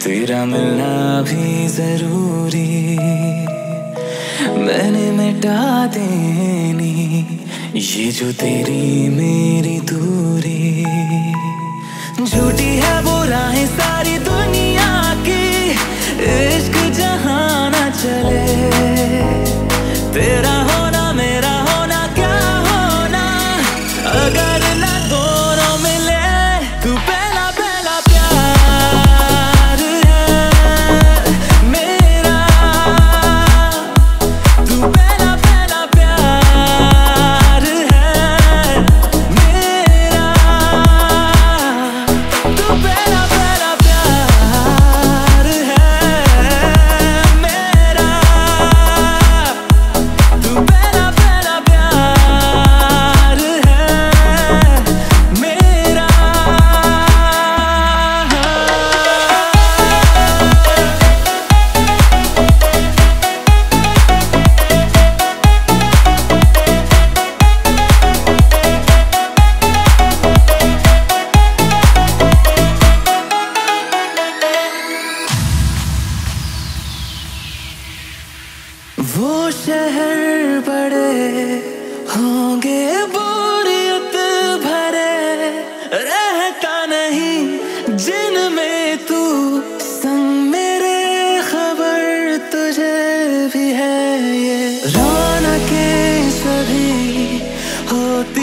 तेरा मिलना भी ज़रूरी, मैंने मिटा देनी ये जो तेरी मेरी दूरी। झूठी है वो राहें सारी दुनिया वो शहर बड़े होंगे, बोरियत भरे, रहता नहीं जिनमें तू। संग मेरे खबर तुझे भी है ये। रौनकें सभी होती